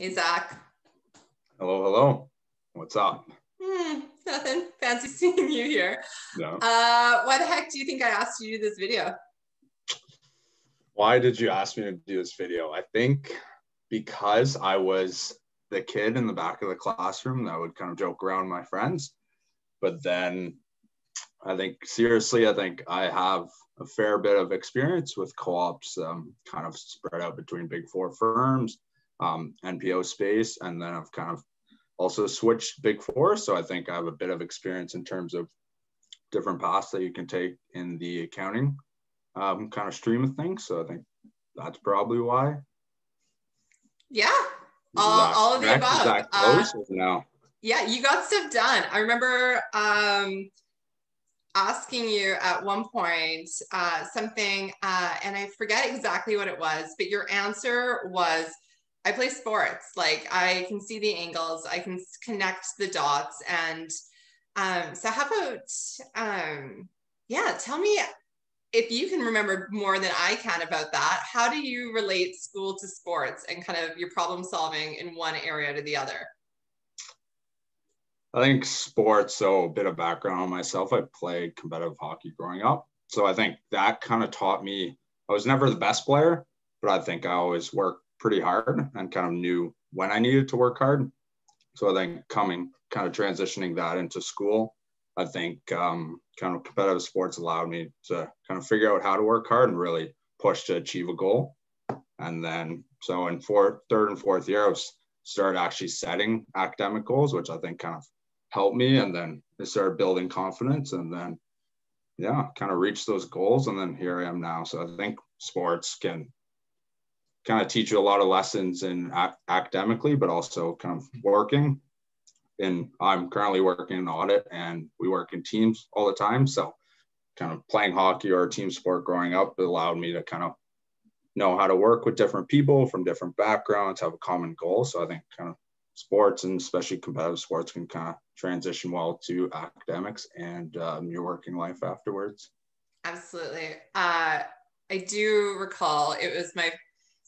Hey, Zach. Hello, hello. What's up? Hmm, nothing. Fancy seeing you here. No. Uh, why the heck do you think I asked you to do this video? Why did you ask me to do this video? I think because I was the kid in the back of the classroom that would kind of joke around my friends. But then I think seriously, I think I have a fair bit of experience with co-ops um, kind of spread out between big four firms um, NPO space, and then I've kind of also switched Big Four. So I think I have a bit of experience in terms of different paths that you can take in the accounting um, kind of stream of things. So I think that's probably why. Yeah, all, all of the above. Is that close uh, no? Yeah, you got stuff done. I remember um, asking you at one point uh, something, uh, and I forget exactly what it was, but your answer was I play sports. Like I can see the angles, I can connect the dots. And um, so how about, um, yeah, tell me if you can remember more than I can about that, how do you relate school to sports and kind of your problem solving in one area to the other? I think sports, so a bit of background on myself. I played competitive hockey growing up. So I think that kind of taught me I was never the best player, but I think I always worked pretty hard and kind of knew when I needed to work hard. So I think coming kind of transitioning that into school, I think um, kind of competitive sports allowed me to kind of figure out how to work hard and really push to achieve a goal. And then so in fourth, third and fourth year, I started actually setting academic goals, which I think kind of helped me. And then I started building confidence and then yeah, kind of reached those goals. And then here I am now. So I think sports can kind of teach you a lot of lessons in ac- academically, but also kind of working. And I'm currently working in audit, and we work in teams all the time. So, kind of playing hockey or team sport growing up allowed me to kind of know how to work with different people from different backgrounds, have a common goal. So, I think kind of sports and especially competitive sports can kind of transition well to academics and um, your working life afterwards. Absolutely. Uh, I do recall it was my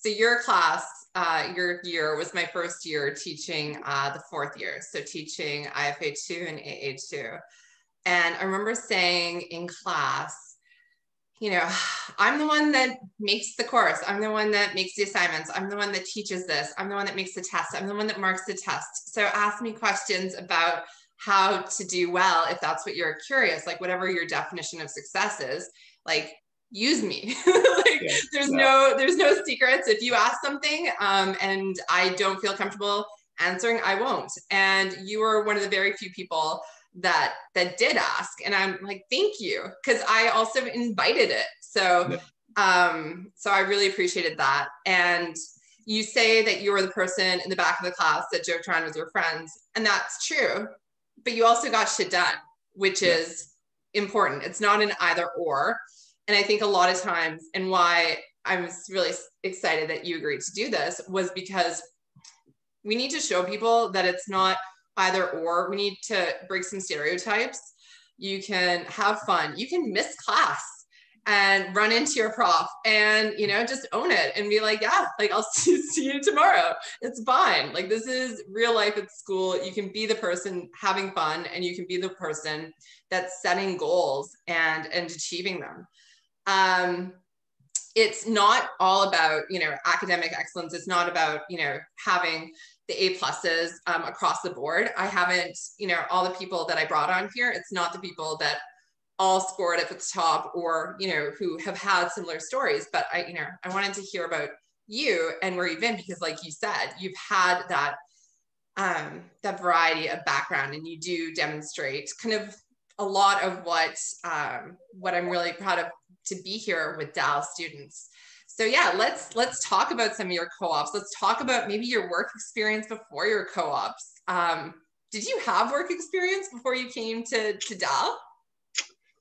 so your class, uh, your year was my first year teaching uh, the fourth year, so teaching IFA two and AA two, and I remember saying in class, you know, I'm the one that makes the course. I'm the one that makes the assignments. I'm the one that teaches this. I'm the one that makes the test. I'm the one that marks the test. So ask me questions about how to do well if that's what you're curious, like whatever your definition of success is. Like use me. Like yeah, there's yeah. no there's no secrets. If you ask something um, and i don't feel comfortable answering i won't. And you were one of the very few people that that did ask and i'm like thank you because i also invited it. So um so i really appreciated that. And you say that you were the person in the back of the class that joked around with your friends and that's true but you also got shit done which is important. It's not an either or and I think a lot of times, and why I was really excited that you agreed to do this was because we need to show people that it's not either or. We need to break some stereotypes. You can have fun. You can miss class and run into your prof and you know just own it and be like yeah like i'll see, see you tomorrow it's fine like this is real life at school you can be the person having fun and you can be the person that's setting goals and and achieving them um, it's not all about you know academic excellence. It's not about you know having the a pluses um, across the board. I haven't you know all the people that i brought on here it's not the people that all scored at the top or you know who have had similar stories but i you know i wanted to hear about you and where you've been because like you said you've had that um that variety of background and you do demonstrate kind of a lot of what um, what I'm really proud of to be here with Dallas students. So yeah, let's let's talk about some of your co-ops. Let's talk about maybe your work experience before your co-ops. Um, did you have work experience before you came to to Dal?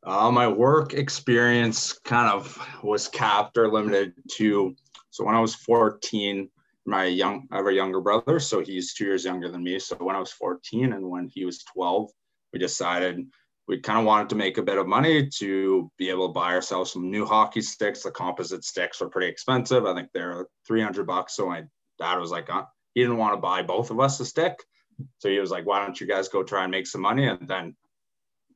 Uh, my work experience kind of was capped or limited to so when I was 14, my young I have a younger brother, so he's two years younger than me. So when I was 14 and when he was 12, we decided we kind of wanted to make a bit of money to be able to buy ourselves some new hockey sticks. The composite sticks were pretty expensive. I think they're 300 bucks. So my dad was like, uh, he didn't want to buy both of us a stick. So he was like, why don't you guys go try and make some money? And then,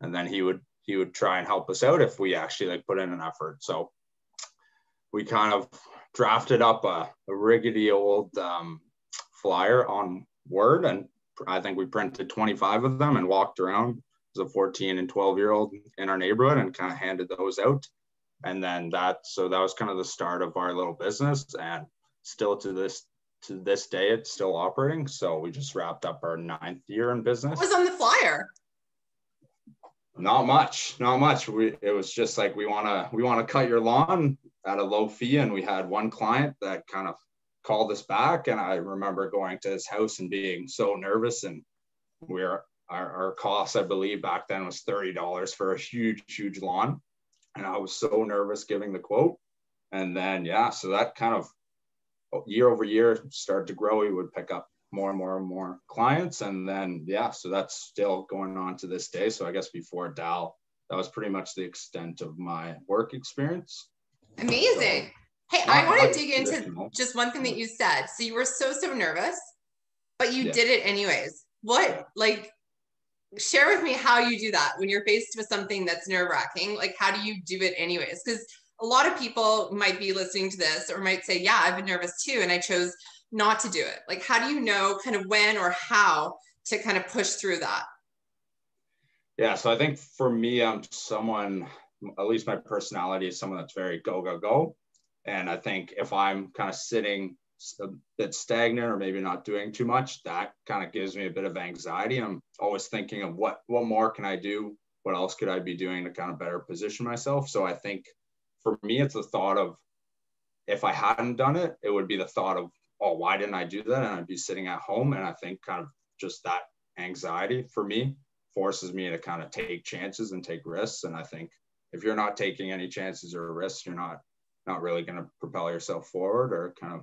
and then he would, he would try and help us out if we actually like put in an effort. So we kind of drafted up a, a rickety old um, flyer on Word, and I think we printed 25 of them and walked around as a 14 and 12 year old in our neighborhood and kind of handed those out. And then that, so that was kind of the start of our little business, and still to this to this day, it's still operating. So we just wrapped up our ninth year in business. What was on the flyer? Not much, not much. We it was just like we want to we want to cut your lawn at a low fee, and we had one client that kind of called us back, and I remember going to his house and being so nervous, and we're our, our cost, I believe, back then was thirty dollars for a huge, huge lawn, and I was so nervous giving the quote, and then yeah, so that kind of oh, year over year started to grow. We would pick up more and more and more clients, and then yeah, so that's still going on to this day. So I guess before Dal, that was pretty much the extent of my work experience. Amazing. So, hey, I want to dig into just one thing that you said. So you were so so nervous, but you yeah. did it anyways. What yeah. like? Share with me how you do that when you're faced with something that's nerve wracking. Like, how do you do it anyways? Because a lot of people might be listening to this or might say, Yeah, I've been nervous too. And I chose not to do it. Like, how do you know kind of when or how to kind of push through that? Yeah. So I think for me, I'm someone, at least my personality is someone that's very go, go, go. And I think if I'm kind of sitting a bit stagnant or maybe not doing too much, that kind of gives me a bit of anxiety. I'm always thinking of what what more can I do? What else could I be doing to kind of better position myself? So I think for me, it's the thought of if I hadn't done it, it would be the thought of, oh, why didn't I do that? And I'd be sitting at home. And I think kind of just that anxiety for me forces me to kind of take chances and take risks. And I think if you're not taking any chances or risks, you're not not really going to propel yourself forward or kind of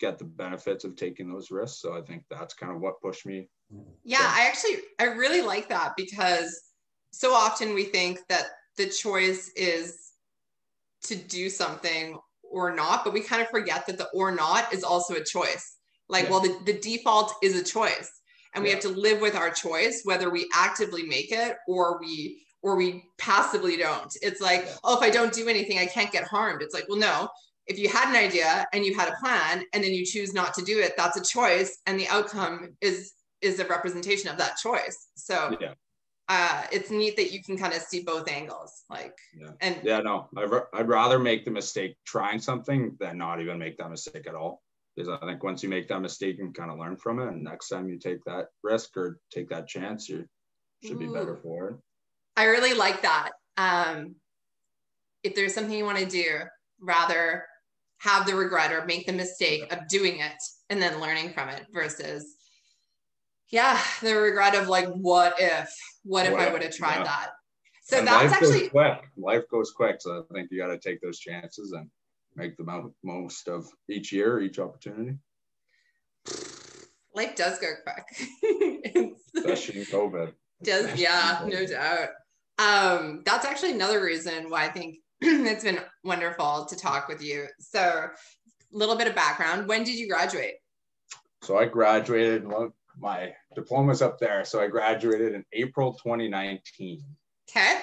get the benefits of taking those risks. So I think that's kind of what pushed me. Yeah, I actually I really like that because so often we think that the choice is to do something or not, but we kind of forget that the or not is also a choice. Like, yeah. well, the, the default is a choice. And yeah. we have to live with our choice, whether we actively make it or we or we passively don't. It's like, yeah. oh, if I don't do anything, I can't get harmed. It's like, well, no, if you had an idea and you had a plan and then you choose not to do it, that's a choice. And the outcome is is a representation of that choice. So yeah uh, it's neat that you can kind of see both angles like yeah. and yeah no I'd, I'd rather make the mistake trying something than not even make that mistake at all because i think once you make that mistake and kind of learn from it and next time you take that risk or take that chance you should be better for it i really like that um, if there's something you want to do rather have the regret or make the mistake of doing it and then learning from it versus yeah, the regret of like, what if, what if I would have tried yeah. that? So and that's actually quick. Life goes quick. So I think you got to take those chances and make the most of each year, each opportunity. Life does go quick. Especially in COVID. Does yeah, no doubt. Um, that's actually another reason why I think it's been wonderful to talk with you. So, a little bit of background. When did you graduate? So I graduated my diploma's up there. So I graduated in April 2019. Okay.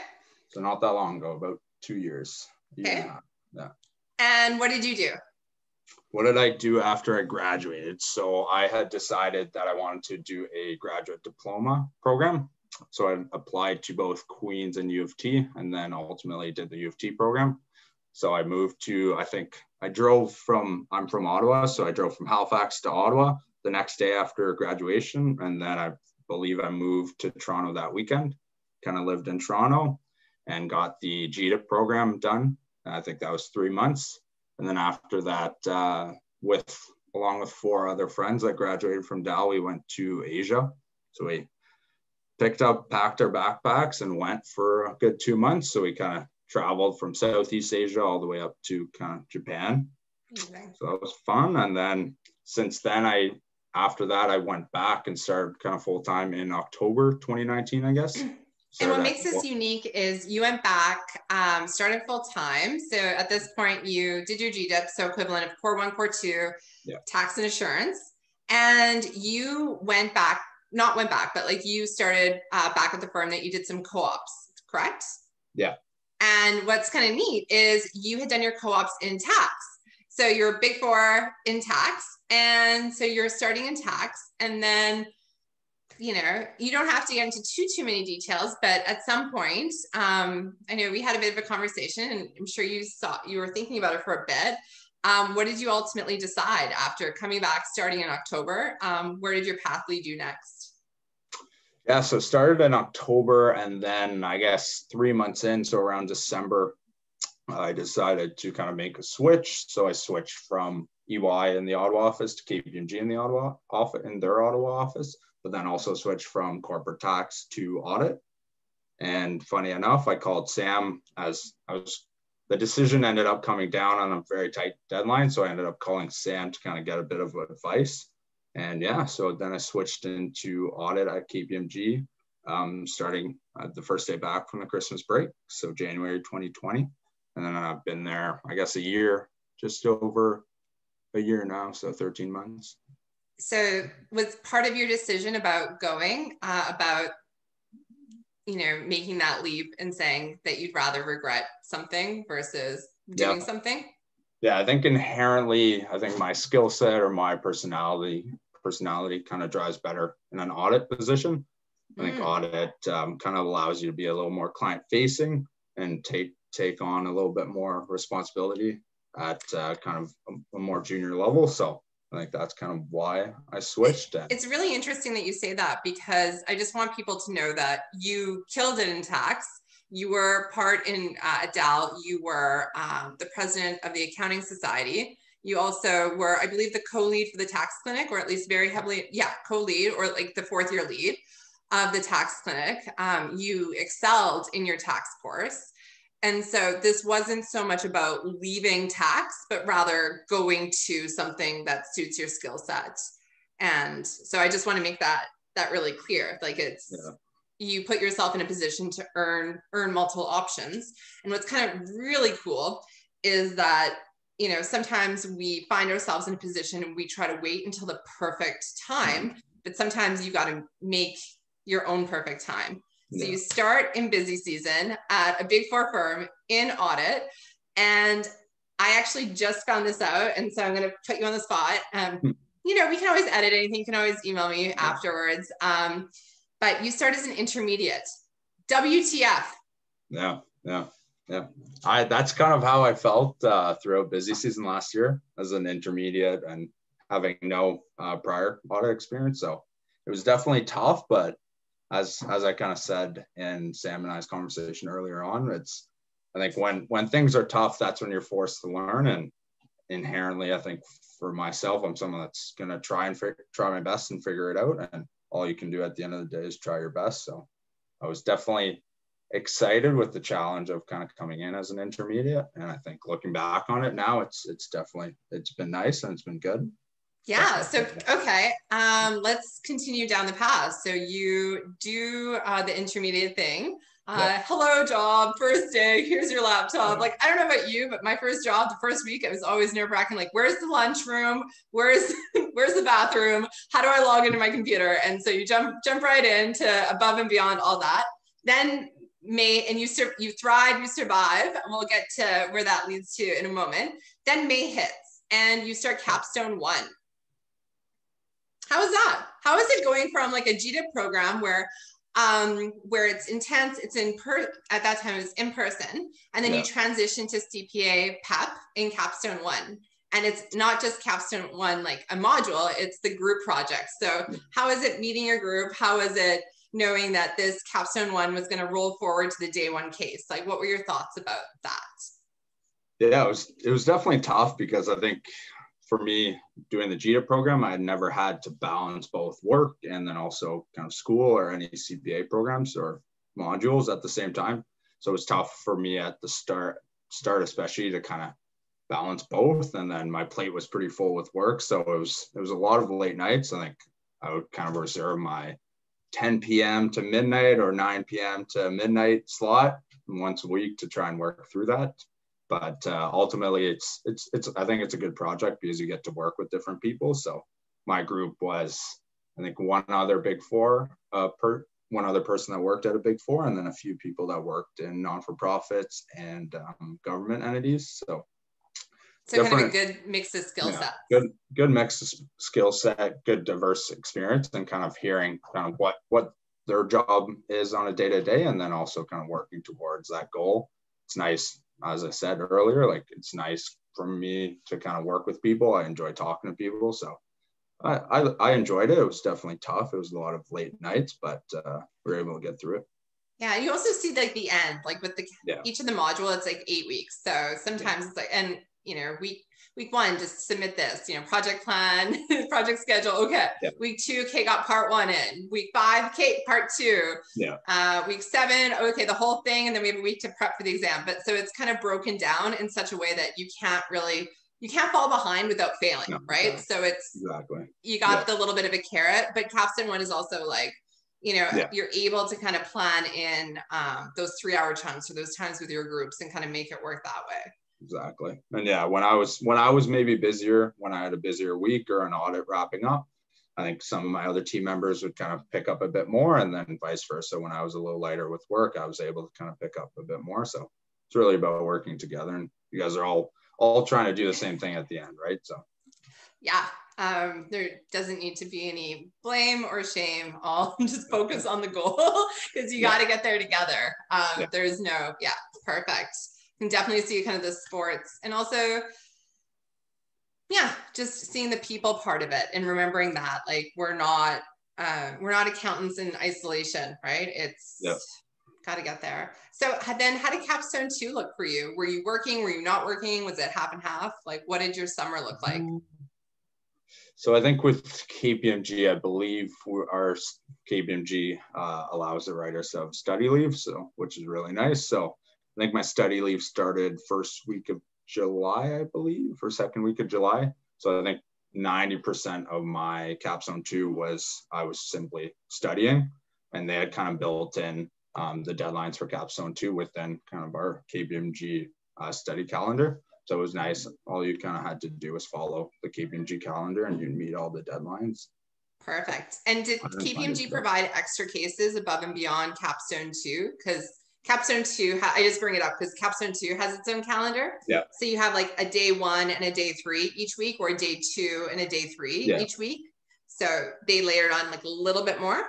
So not that long ago, about two years. Okay. Yeah. yeah. And what did you do? What did I do after I graduated? So I had decided that I wanted to do a graduate diploma program. So I applied to both Queens and U of T, and then ultimately did the U of T program. So I moved to, I think I drove from, I'm from Ottawa. So I drove from Halifax to Ottawa the next day after graduation. And then I believe I moved to Toronto that weekend, kind of lived in Toronto and got the GDIP program done. I think that was three months. And then after that, uh, with along with four other friends that graduated from Dal, we went to Asia. So we picked up, packed our backpacks, and went for a good two months. So we kind of traveled from Southeast Asia all the way up to kind of Japan. Okay. So that was fun. And then since then, I after that, I went back and started kind of full time in October 2019, I guess. and what makes this unique is you went back, um, started full time. So at this point, you did your GDIP, so equivalent of core one, core two, yeah. tax and assurance. And you went back, not went back, but like you started uh, back at the firm that you did some co ops, correct? Yeah. And what's kind of neat is you had done your co ops in tax. So you're big four in tax. And so you're starting in tax. And then you know, you don't have to get into too too many details, but at some point, um, I know we had a bit of a conversation, and I'm sure you saw you were thinking about it for a bit. Um, what did you ultimately decide after coming back, starting in October? Um, where did your path lead you next? Yeah, so started in October, and then I guess three months in, so around December, I decided to kind of make a switch. So I switched from EY in the Ottawa office to KPMG in the Ottawa office in their Ottawa office but then also switched from corporate tax to audit. And funny enough, I called Sam as I was, the decision ended up coming down on a very tight deadline. So I ended up calling Sam to kind of get a bit of advice. And yeah, so then I switched into audit at KPMG, um, starting uh, the first day back from the Christmas break. So January 2020. And then I've been there, I guess, a year, just over a year now. So 13 months so was part of your decision about going uh, about you know making that leap and saying that you'd rather regret something versus doing yeah. something yeah i think inherently i think my skill set or my personality personality kind of drives better in an audit position i think mm. audit um, kind of allows you to be a little more client facing and take take on a little bit more responsibility at uh, kind of a, a more junior level so I think that's kind of why I switched. It, it's really interesting that you say that because I just want people to know that you killed it in tax. You were part in uh, at Dal. You were um, the president of the Accounting Society. You also were, I believe, the co-lead for the tax clinic, or at least very heavily, yeah, co-lead, or like the fourth year lead of the tax clinic. Um, you excelled in your tax course. And so this wasn't so much about leaving tax, but rather going to something that suits your skill set. And so I just want to make that that really clear. Like it's yeah. you put yourself in a position to earn earn multiple options. And what's kind of really cool is that you know sometimes we find ourselves in a position and we try to wait until the perfect time, but sometimes you got to make your own perfect time. So you start in busy season at a big four firm in audit. And I actually just found this out. And so I'm going to put you on the spot. Um, hmm. you know, we can always edit anything. You can always email me yeah. afterwards. Um, but you start as an intermediate. WTF. Yeah. Yeah. Yeah. I, that's kind of how I felt uh, throughout busy season last year as an intermediate and having no uh, prior audit experience. So it was definitely tough, but as as I kind of said in Sam and I's conversation earlier on, it's I think when when things are tough, that's when you're forced to learn. And inherently, I think for myself, I'm someone that's gonna try and try my best and figure it out. And all you can do at the end of the day is try your best. So I was definitely excited with the challenge of kind of coming in as an intermediate. And I think looking back on it now, it's it's definitely it's been nice and it's been good. Yeah. So, okay. Um, let's continue down the path. So you do uh, the intermediate thing. Uh, Hello, job. First day. Here's your laptop. Like, I don't know about you, but my first job, the first week, it was always nerve wracking. Like, where's the lunchroom? Where's where's the bathroom? How do I log into my computer? And so you jump jump right into above and beyond all that. Then May and you sur- you thrive, you survive. And we'll get to where that leads to in a moment. Then May hits, and you start capstone one how is that? How is it going from like a GDIP program where um, where it's intense, it's in per at that time it was in person, and then yeah. you transition to CPA PEP in Capstone One. And it's not just Capstone One like a module, it's the group project. So how is it meeting your group? How is it knowing that this Capstone One was going to roll forward to the day one case? Like what were your thoughts about that? Yeah, it was it was definitely tough because I think for me doing the GDIP program, I had never had to balance both work and then also kind of school or any CPA programs or modules at the same time. So it was tough for me at the start, start especially to kind of balance both. And then my plate was pretty full with work, so it was it was a lot of late nights. I think I would kind of reserve my 10 p.m. to midnight or 9 p.m. to midnight slot once a week to try and work through that but uh, ultimately it's it's it's i think it's a good project because you get to work with different people so my group was, I think, one other Big Four uh, per one other person that worked at a Big Four, and then a few people that worked in non for profits and um, government entities. So so kind of a good mix of skill yeah, sets. Good, good mix of skill set, good diverse experience, and kind of hearing kind of what what their job is on a day to day, and then also kind of working towards that goal. It's nice, as I said earlier, like it's nice for me to kind of work with people. I enjoy talking to people, so I I, I enjoyed it. It was definitely tough. It was a lot of late nights, but uh, we were able to get through it. Yeah, you also see like the end, like with the yeah. each of the module, it's like eight weeks. So sometimes yeah. it's like, and you know, week week one, just submit this, you know, project plan, project schedule. Okay. Yeah. Week two, okay, got part one in. Week five, Kate part two. Yeah. Uh, week seven, okay, the whole thing, and then we have a week to prep for the exam. But so it's kind of broken down in such a way that you can't really you can't fall behind without failing, no, right? Exactly. So it's exactly you got yeah. the little bit of a carrot, but capstone one is also like you know yeah. you're able to kind of plan in um, those three hour chunks or those times with your groups and kind of make it work that way exactly. And yeah when i was when i was maybe busier when i had a busier week or an audit wrapping up i think some of my other team members would kind of pick up a bit more and then vice versa when i was a little lighter with work i was able to kind of pick up a bit more. So it's really about working together and you guys are all all trying to do the same thing at the end right? So. Yeah um, there doesn't need to be any blame or shame. All just focus on the goal because you yeah. got to get there together. Um, yeah. there's no yeah perfect can definitely see kind of the sports. And also yeah just seeing the people part of it and remembering that like we're not uh, we're not accountants in isolation right? It's yep. got to get there. So then how did capstone 2 look for you? Were you working? Were you not working? Was it half and half? Like what did your summer look like? So I think with KPMG, I believe our KPMG uh, allows the writers have study leave, so which is really nice. So I think my study leave started first week of July, I believe, or second week of July. So I think 90% of my capstone two was I was simply studying, and they had kind of built in um, the deadlines for capstone two within kind of our KPMG uh, study calendar. So it was nice. All you kind of had to do was follow the KPMG calendar, and you'd meet all the deadlines. Perfect. And did KPMG provide extra cases above and beyond capstone two? Because Capstone 2, I just bring it up because Capstone 2 has its own calendar. Yeah. So you have like a day one and a day three each week, or a day two and a day three yeah. each week. So they layered on like a little bit more.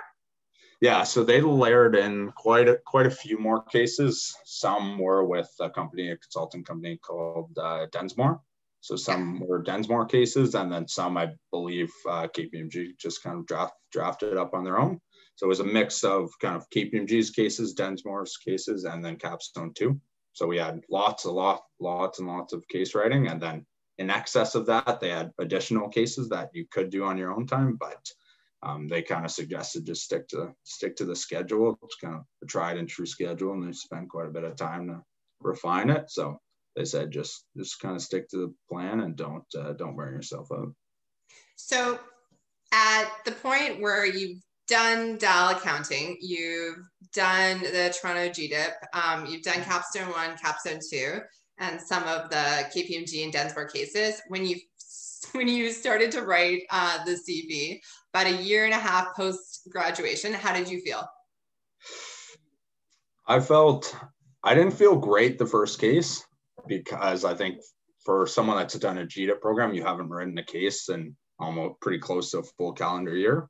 Yeah, so they layered in quite a quite a few more cases. Some were with a company, a consulting company called uh, Densmore. So some yeah. were Densmore cases, and then some, I believe, uh, KPMG just kind of draft drafted up on their own. So it was a mix of kind of KPMG's cases, Densmore's cases, and then Capstone too. So we had lots, and lot, lots and lots of case writing. And then in excess of that, they had additional cases that you could do on your own time, but um, they kind of suggested just stick to stick to the schedule. It's kind of a tried and true schedule, and they spent quite a bit of time to refine it. So they said just just kind of stick to the plan and don't uh, don't burn yourself out. So at the point where you've done Dal accounting, you've done the Toronto GDIP, um, you've done Capstone 1, Capstone 2, and some of the KPMG and Densmore cases. When you when you started to write uh, the CFE, about a year and a half post graduation, how did you feel? I felt I didn't feel great the first case because I think for someone that's done a GDIP program, you haven't written a case in almost pretty close to a full calendar year.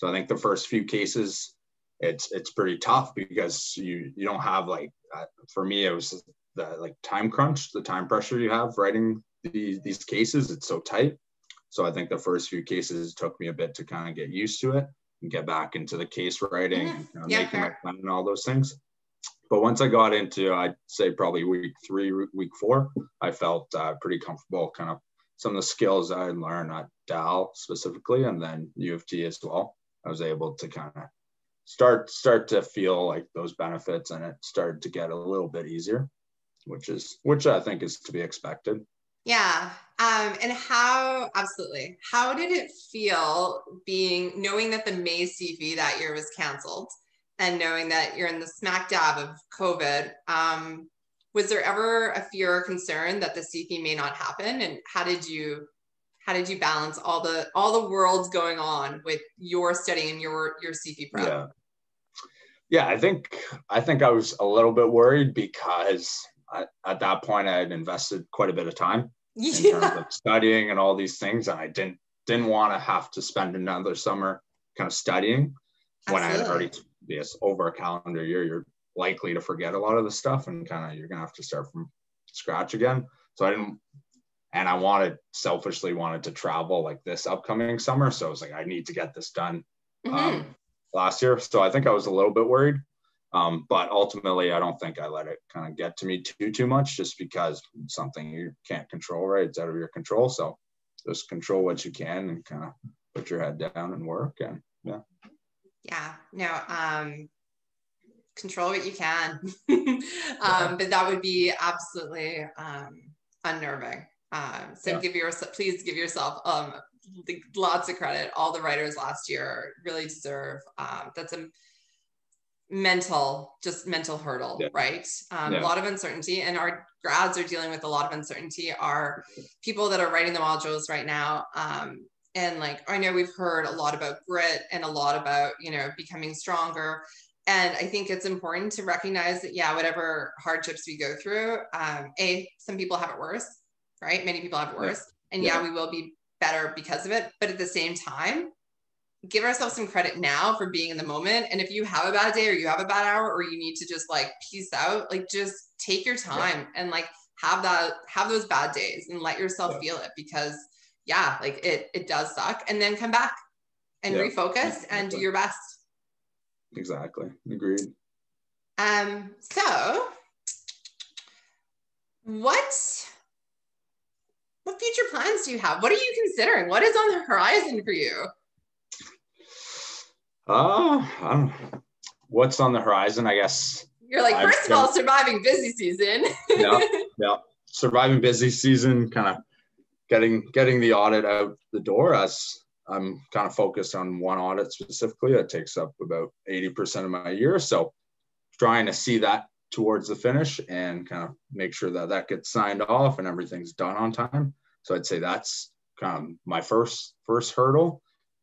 So I think the first few cases, it's it's pretty tough because you you don't have like uh, for me it was the like time crunch, the time pressure you have writing these these cases. It's so tight. So I think the first few cases took me a bit to kind of get used to it and get back into the case writing, mm-hmm. you know, yeah, making my plan and all those things. But once I got into, I'd say probably week three, week four, I felt uh, pretty comfortable. Kind of some of the skills I learned at Dal specifically, and then U of T as well. I was able to kind of start start to feel like those benefits and it started to get a little bit easier which is which i think is to be expected. Yeah. Um and how absolutely. How did it feel being knowing that the may CFE that year was canceled and knowing that you're in the smack dab of covid um was there ever a fear or concern that the CFE may not happen? And how did you how did you balance all the all the worlds going on with your studying and your your CFE prep? Yeah. Yeah, I think I think I was a little bit worried because I, at that point I had invested quite a bit of time yeah. in terms of studying and all these things, and I didn't didn't want to have to spend another summer kind of studying Absolutely. when I had already yes over a calendar year. You're likely to forget a lot of the stuff, and kind of you're gonna have to start from scratch again. So I didn't and I wanted selfishly wanted to travel like this upcoming summer. So I was like, I need to get this done mm-hmm. um, last year. So I think I was a little bit worried, um, but ultimately I don't think I let it kind of get to me too too much, just because something you can't control, right? It's out of your control. So just control what you can and kind of put your head down and work. And yeah. Yeah. No. Um, control what you can. um, but that would be absolutely um, unnerving um, so yeah. give yourself, please give yourself um, lots of credit. All the writers last year really deserve. Um, that's a mental, just mental hurdle, yeah. right? Um, yeah. A lot of uncertainty, and our grads are dealing with a lot of uncertainty. Are people that are writing the modules right now. Um, and like I know we've heard a lot about grit and a lot about you know becoming stronger and i think it's important to recognize that yeah whatever hardships we go through um, a some people have it worse right? Many people have worse. And yeah. yeah, we will be better because of it. But at the same time, give ourselves some credit now for being in the moment. And if you have a bad day or you have a bad hour or you need to just like peace out, like just take your time yeah. and like have that, have those bad days and let yourself yeah. feel it because yeah, like it, it does suck. And then come back and refocus and do your best. Exactly. Agreed. Um, so what what future plans do you have? What are you considering? What is on the horizon for you? Uh, what's on the horizon? I guess you're like, first of all, surviving busy season. yeah, yeah, surviving busy season, kind of getting getting the audit out the door. As I'm kind of focused on one audit specifically, that takes up about 80% of my year. So, trying to see that towards the finish and kind of make sure that that gets signed off and everything's done on time. So I'd say that's kind of my first first hurdle.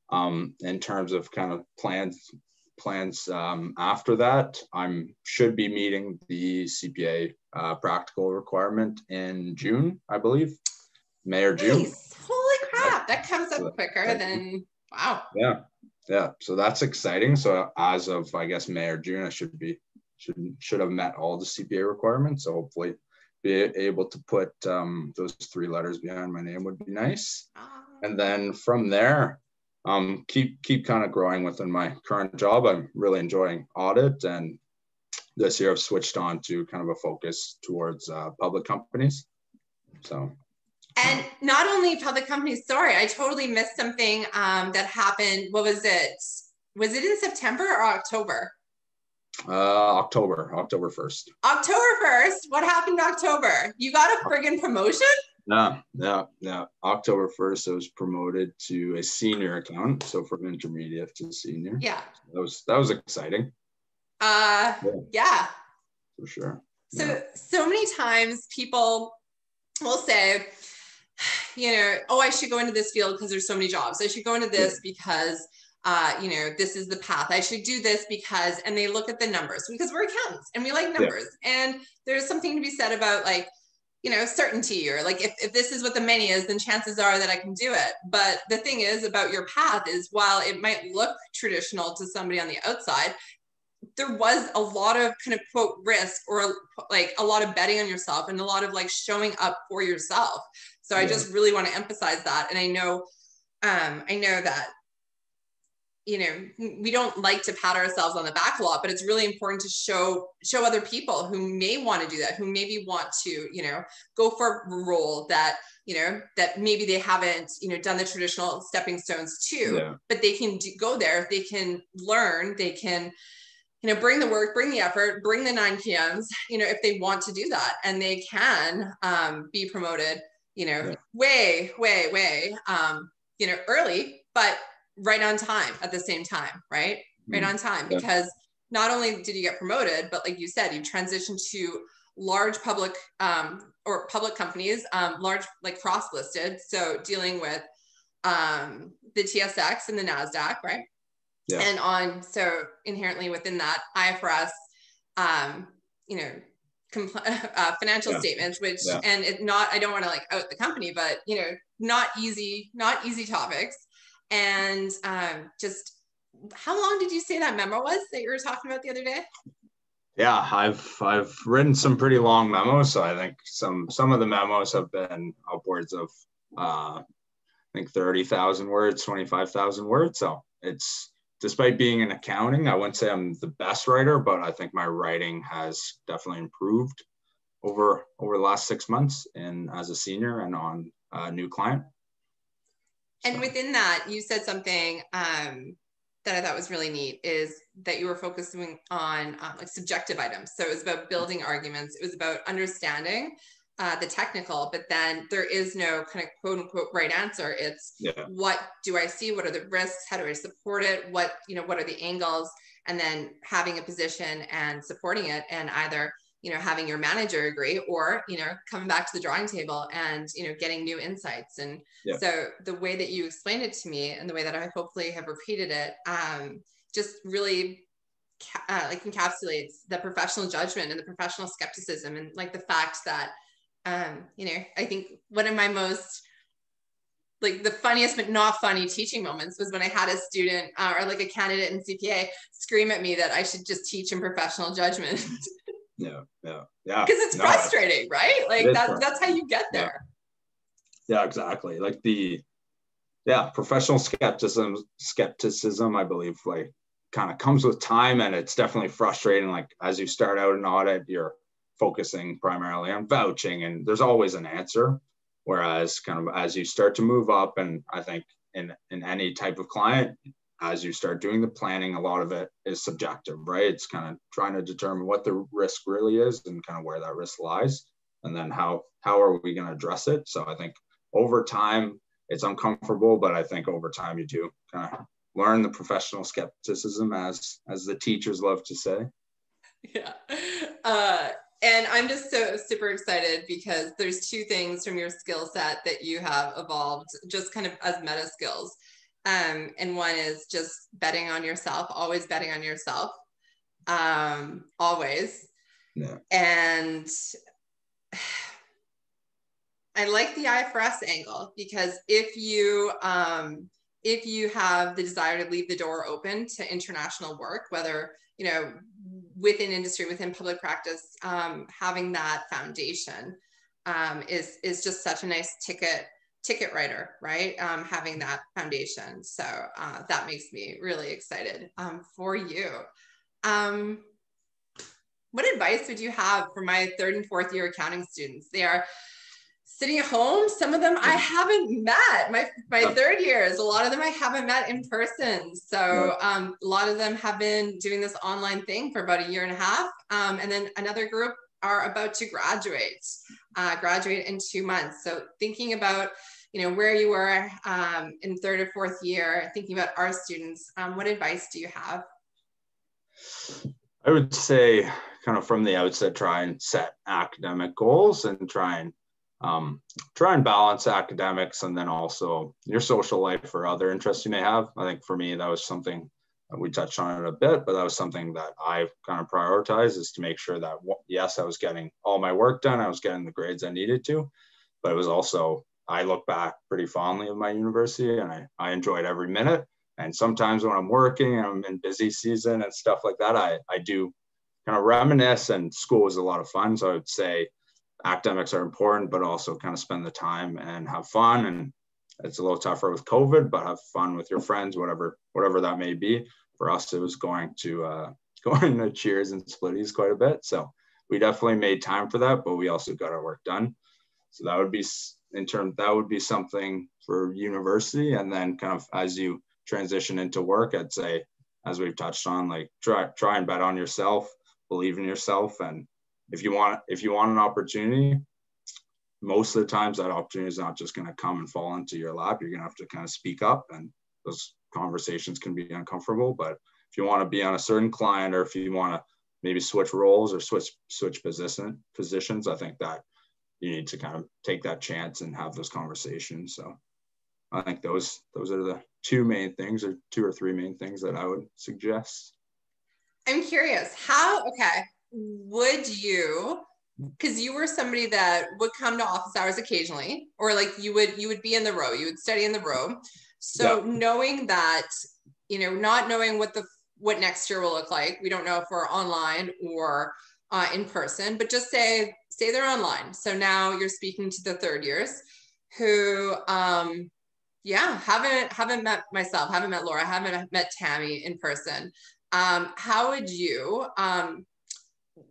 Um, in terms of kind of plans plans um, after that, I'm should be meeting the CPA uh, practical requirement in June, I believe, May or June. Nice. Holy crap, that comes up quicker than wow. Yeah, yeah. So that's exciting. So as of I guess May or June, I should be should should have met all the CPA requirements. So hopefully be able to put um, those three letters behind my name would be nice. Ah. And then from there, um, keep keep kind of growing within my current job. I'm really enjoying audit, and this year I've switched on to kind of a focus towards uh, public companies. So. And not only public companies. Sorry, I totally missed something um, that happened. What was it? Was it in September or October? Uh, October, October 1st. October 1st. What happened October? You got a friggin' promotion? Yeah, yeah, yeah. October 1st, I was promoted to a senior accountant. So from intermediate to senior. Yeah. So that was that was exciting. Uh yeah. yeah. For sure. So yeah. so many times people will say, you know, oh, I should go into this field because there's so many jobs. I should go into this yeah. because uh, you know, this is the path. I should do this because, and they look at the numbers because we're accountants and we like numbers. Yeah. And there's something to be said about like, you know, certainty or like if, if this is what the many is, then chances are that I can do it. But the thing is about your path is while it might look traditional to somebody on the outside, there was a lot of kind of quote risk or like a lot of betting on yourself and a lot of like showing up for yourself. So yeah. I just really want to emphasize that. And I know, um, I know that you know we don't like to pat ourselves on the back a lot but it's really important to show show other people who may want to do that who maybe want to you know go for a role that you know that maybe they haven't you know done the traditional stepping stones to yeah. but they can do, go there they can learn they can you know bring the work bring the effort bring the 9 pms you know if they want to do that and they can um, be promoted you know yeah. way way way um, you know early but right on time at the same time, right? Right mm-hmm. on time yeah. because not only did you get promoted, but like you said, you transitioned to large public um, or public companies, um, large like cross listed. So dealing with um, the TSX and the NASDAQ, right? Yeah. And on, so inherently within that, IFRS, um, you know, compl- uh, financial yeah. statements, which, yeah. and it not, I don't want to like out the company, but, you know, not easy, not easy topics. And um, just how long did you say that memo was that you were talking about the other day? Yeah, I've I've written some pretty long memos. So I think some some of the memos have been upwards of uh, I think thirty thousand words, twenty five thousand words. So it's despite being in accounting, I wouldn't say I'm the best writer, but I think my writing has definitely improved over over the last six months and as a senior and on a new client. And within that, you said something um, that I thought was really neat is that you were focusing on um, like subjective items. So it was about building arguments. It was about understanding uh, the technical, but then there is no kind of quote unquote right answer. It's yeah. what do I see? What are the risks? How do I support it? What, you know, what are the angles? And then having a position and supporting it and either, you know, having your manager agree or, you know, coming back to the drawing table and, you know, getting new insights. And yeah. so the way that you explained it to me and the way that I hopefully have repeated it, um, just really uh, like encapsulates the professional judgment and the professional skepticism and like the fact that um, you know, I think one of my most like the funniest but not funny teaching moments was when I had a student uh, or like a candidate in CPA scream at me that I should just teach in professional judgment. yeah, yeah, yeah. Because it's no, frustrating, right? Like that, that's how you get there. Yeah. yeah, exactly. Like the yeah, professional skepticism skepticism, I believe, like kind of comes with time and it's definitely frustrating. Like as you start out an audit, you're focusing primarily on vouching and there's always an answer whereas kind of as you start to move up and i think in in any type of client as you start doing the planning a lot of it is subjective right? It's kind of trying to determine what the risk really is and kind of where that risk lies and then how how are we going to address it? So i think over time it's uncomfortable but i think over time you do kind of learn the professional skepticism as as the teachers love to say. Yeah. Uh and I'm just so super excited because there's two things from your skill set that you have evolved just kind of as meta skills. Um, and one is just betting on yourself, always betting on yourself, um, always. And I like the IFRS angle because if you um, if you have the desire to leave the door open to international work, whether you know within industry, within public practice, um, having that foundation um, is is just such a nice ticket ticket writer, right? Um, having that foundation. So uh, that makes me really excited um, for you. Um, what advice would you have for my third and fourth year accounting students? They are sitting at home. Some of them I haven't met. My my third years, a lot of them I haven't met in person. So um, a lot of them have been doing this online thing for about a year and a half. Um, and then another group are about to graduate, uh, graduate in two months. So thinking about you know where you were um, in third or fourth year, thinking about our students, um, what advice do you have? I would say kind of from the outset, try and set academic goals and try and um, try and balance academics and then also your social life or other interests you may have. I think for me, that was something we touched on it a bit, but that was something that I kind of prioritized is to make sure that yes, I was getting all my work done, I was getting the grades I needed to, but it was also I look back pretty fondly of my university and I, I enjoyed every minute. And sometimes when I'm working, I'm in busy season and stuff like that, I, I do kind of reminisce and school was a lot of fun. So I would say academics are important, but also kind of spend the time and have fun. And it's a little tougher with COVID, but have fun with your friends, whatever whatever that may be. For us, it was going to uh, going to cheers and splitties quite a bit. So we definitely made time for that, but we also got our work done. So that would be in terms that would be something for university, and then kind of as you transition into work, I'd say as we've touched on, like try try and bet on yourself, believe in yourself, and if you want if you want an opportunity most of the times that opportunity is not just going to come and fall into your lap you're going to have to kind of speak up and those conversations can be uncomfortable but if you want to be on a certain client or if you want to maybe switch roles or switch switch position positions i think that you need to kind of take that chance and have those conversations so I think those those are the two main things or two or three main things that I would suggest. I'm curious, how okay, would you because you were somebody that would come to office hours occasionally or like you would you would be in the Rowe you would study in the Rowe. So knowing that you know not knowing what the what next year will look like we don't know if we're online or uh, in person but just say say they're online. So now you're speaking to the third years who um yeah haven't haven't met myself haven't met laura haven't met tammy in person. Um how would you um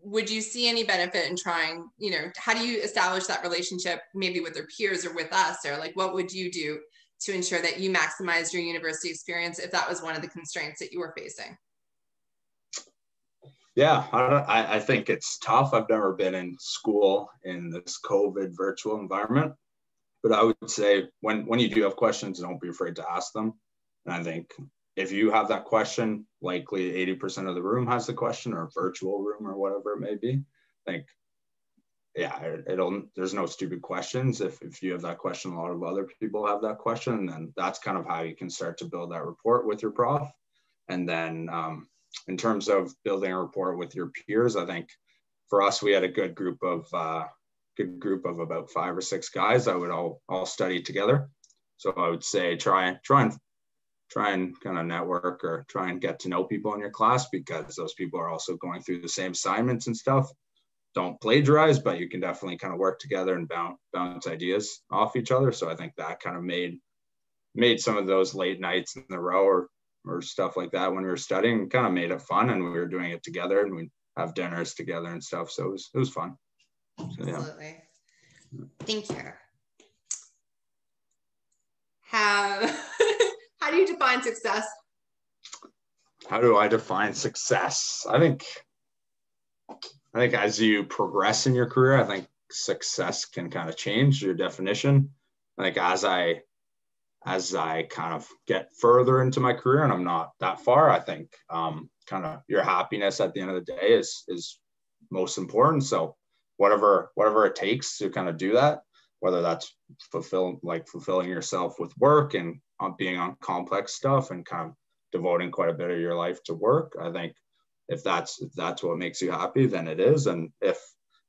would you see any benefit in trying you know how do you establish that relationship maybe with their peers or with us? Or like what would you do to ensure that you maximize your university experience if that was one of the constraints that you were facing? Yeah I, I think it's tough. I've never been in school in this covid virtual environment but i would say when when you do have questions don't be afraid to ask them. And i think if you have that question, likely 80% of the room has the question or virtual room or whatever it may be. Think, yeah, it, will there's no stupid questions. If, if you have that question, a lot of other people have that question, and then that's kind of how you can start to build that report with your prof. And then um, in terms of building a report with your peers, I think for us, we had a good group of, uh, good group of about five or six guys that would all, all study together. So I would say try, try and try and kind of network or try and get to know people in your class because those people are also going through the same assignments and stuff. Don't plagiarize, but you can definitely kind of work together and bounce, bounce ideas off each other. So I think that kind of made made some of those late nights in the Rowe or or stuff like that when we were studying kind of made it fun and we were doing it together and we have dinners together and stuff. So it was it was fun. So, Absolutely. Yeah. Thank you. Have how do you define success? How do I define success? I think I think as you progress in your career, I think success can kind of change your definition. Think as I as I kind of get further into my career and I'm not that far, I think um, kind of your happiness at the end of the day is is most important. So whatever whatever it takes to kind of do that, whether that's fulfill like fulfilling yourself with work and on being on complex stuff and kind of devoting quite a bit of your life to work. I think if that's if that's what makes you happy, then it is. And if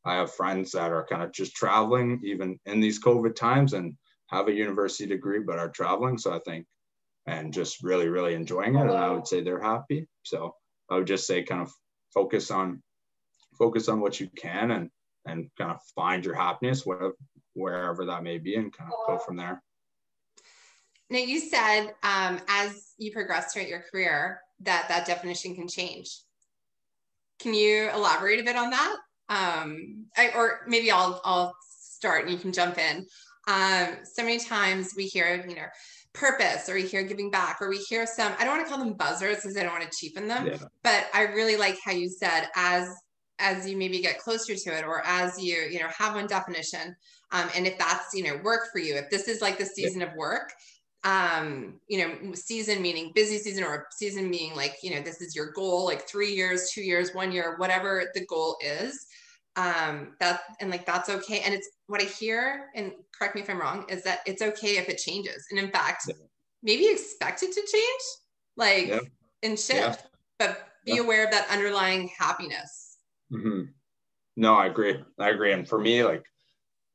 I have friends that are kind of just traveling, even in these COVID times, and have a university degree but are traveling, so I think and just really really enjoying it, and I would say they're happy. So I would just say kind of focus on focus on what you can and and kind of find your happiness wherever wherever that may be and kind of go from there. Now you said um, as you progress throughout your career that that definition can change. Can you elaborate a bit on that? Um, I, or maybe I'll I'll start and you can jump in. Um, so many times we hear you know purpose or we hear giving back or we hear some I don't want to call them buzzwords because I don't want to cheapen them, yeah. but I really like how you said as as you maybe get closer to it or as you you know have one definition um, and if that's you know work for you if this is like the season yeah. of work um you know season meaning busy season or season meaning like you know this is your goal like three years two years one year whatever the goal is um that and like that's okay and it's what i hear and correct me if i'm wrong is that it's okay if it changes and in fact yeah. maybe expect it to change like yeah. and shift yeah. but be aware of that underlying happiness mm-hmm. no i agree i agree and for me like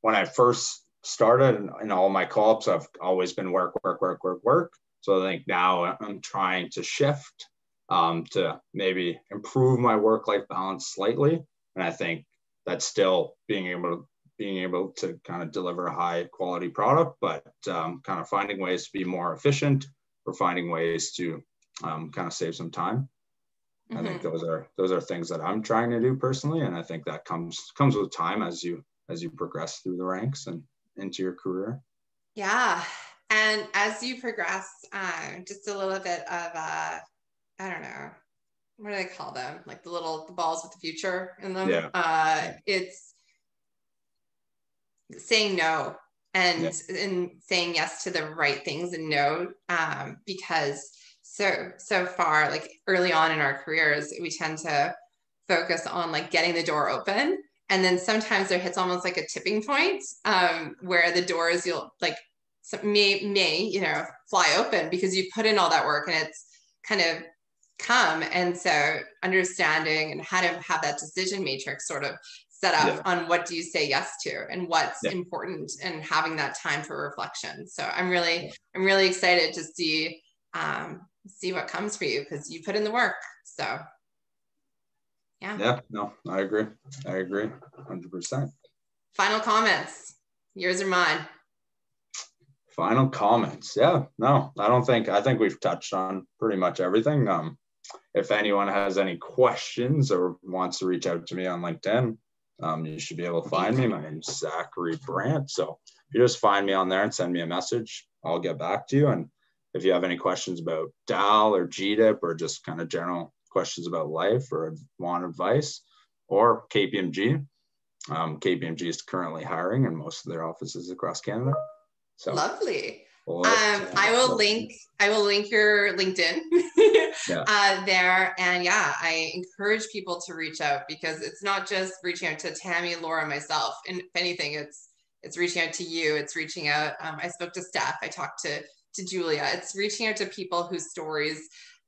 when i first started in, in all my co-ops, I've always been work, work, work, work, work. So I think now I'm trying to shift um, to maybe improve my work-life balance slightly. And I think that's still being able to being able to kind of deliver a high quality product, but um, kind of finding ways to be more efficient or finding ways to um, kind of save some time. Mm-hmm. I think mm-hmm. those are those are things that I'm trying to do personally, and I think that comes comes with time as you as you progress through the ranks and into your career? Yeah. And as you progress, um, just a little bit of, uh, I don't know, what do they call them? Like the little the balls with the future in them. Yeah. Uh, it's saying no and yeah. and saying yes to the right things and no um, because so so far like early on in our careers we tend to focus on like getting the door open and then sometimes there hits almost like a tipping point um, where the doors you'll like may may you know fly open because you put in all that work and it's kind of come and so understanding and how to have that decision matrix sort of set up yeah. on what do you say yes to and what's yeah. important and having that time for reflection so i'm really i'm really excited to see um, see what comes for you because you put in the work so yeah. Yeah no i agree. I agree 100% final comments. Yours or mine? Final comments. Yeah no i don't think i think we've touched on pretty much everything. Um if anyone has any questions or wants to reach out to me on linkedin um, you should be able to find me. My name's zachary brant. So if you just find me on there and send me a message i'll get back to you. And if you have any questions about dal or gdip or just kind of general questions about life or want advice or kpmg um, kpmg is currently hiring in most of their offices across canada so lovely. um, I will link. I will link your LinkedIn yeah. uh, there, and yeah, I encourage people to reach out because it's not just reaching out to Tammy, Laura, myself. And if anything, it's it's reaching out to you. It's reaching out. Um, I spoke to Steph. I talked to to Julia. It's reaching out to people whose stories,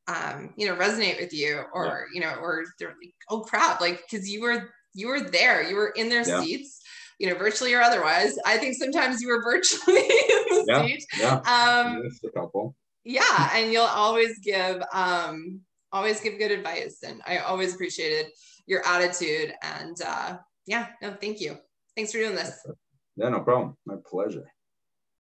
um, you know, resonate with you, or yeah. you know, or they're like, oh crap, like because you were you were there, you were in their yeah. seats you know, virtually or otherwise. I think sometimes you were virtually in the yeah, seat. Yeah. Um, a couple. Yeah, and you'll always give um, always give good advice, and I always appreciated your attitude. And uh, yeah, no, thank you. Thanks for doing this. Yeah, no problem. My pleasure.